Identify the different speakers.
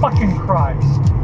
Speaker 1: fucking Christ.